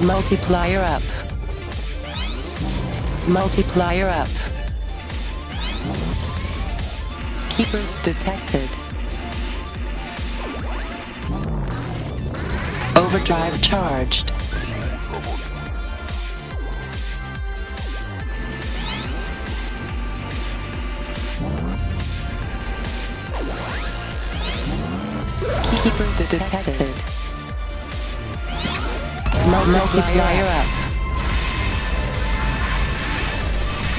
Multiplier up. Multiplier up. Keepers detected. Overdrive charged. Keepers detected. Multiplier up.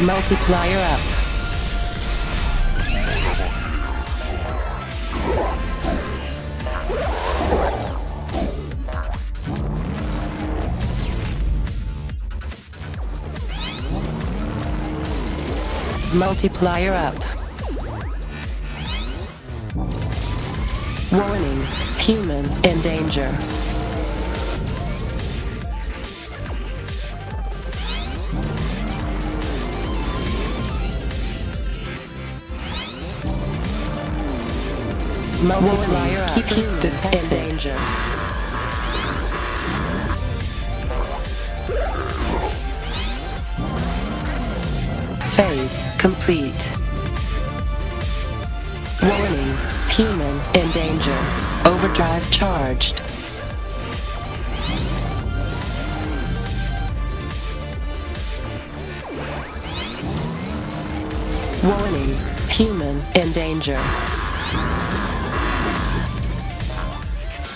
Multiplier up. Multiplier up. Warning, human in danger. Multiplier up. Human in danger. Phase complete. Warning, human in danger. Overdrive charged. Warning, human in danger.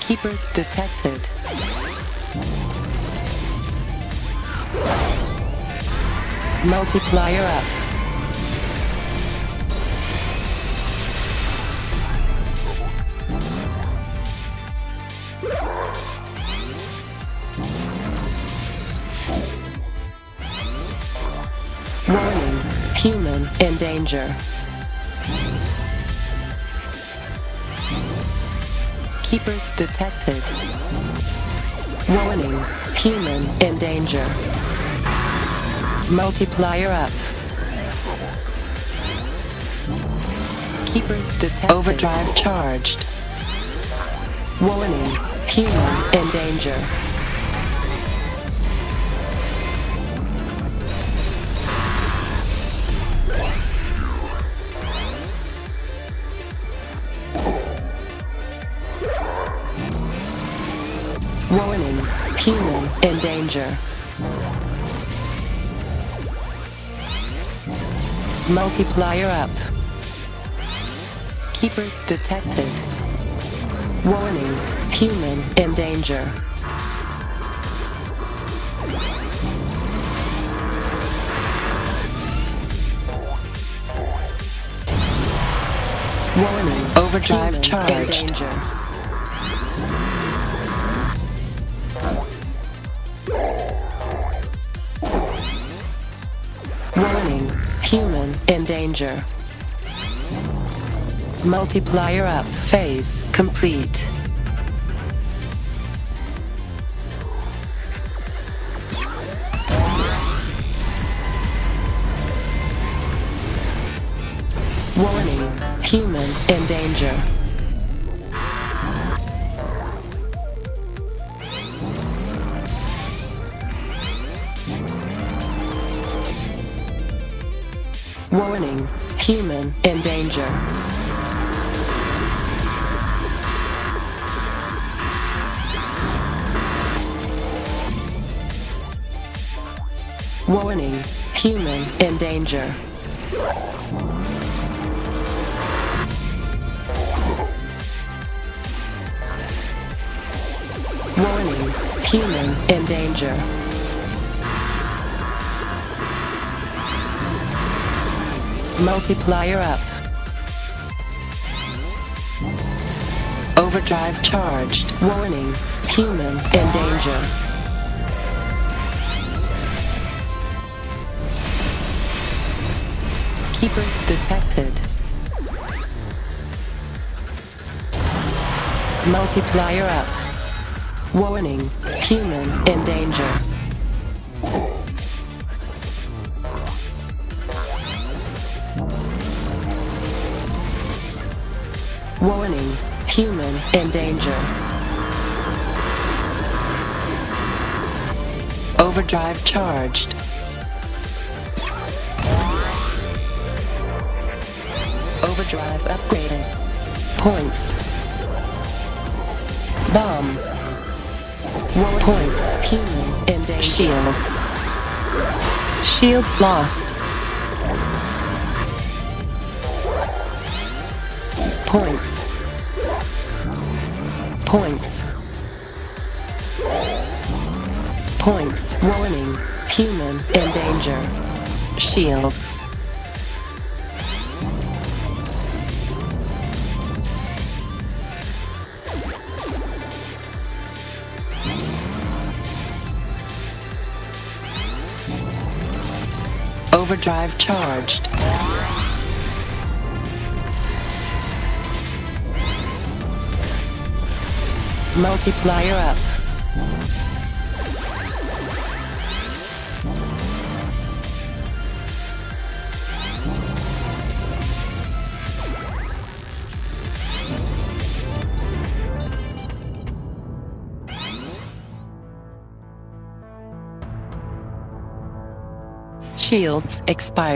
Keepers detected. Multiplier up. Warning, human in danger. Keepers detected. Warning, human in danger. Multiplier up. Keepers detected. Overdrive charged. Warning, human in danger. Warning, human in danger. Multiplier up. Keepers detected. Warning, human in danger. Warning, overdrive charged. In danger. Warning, human in danger. Multiplier up, phase complete. Warning, human in danger. Warning, human in danger. Warning, human in danger. Warning, human in danger. Multiplier up. Overdrive charged. Warning, human in danger. Keepers detected. Multiplier up. Warning, human in danger. Warning, human in danger. Overdrive charged. Overdrive upgraded. Points. Bomb. War points. Human in danger. shields. Shields lost. Points. Points. Points. Warning. Human in danger. Shields. Overdrive charged. Multiplier up. Shields expire.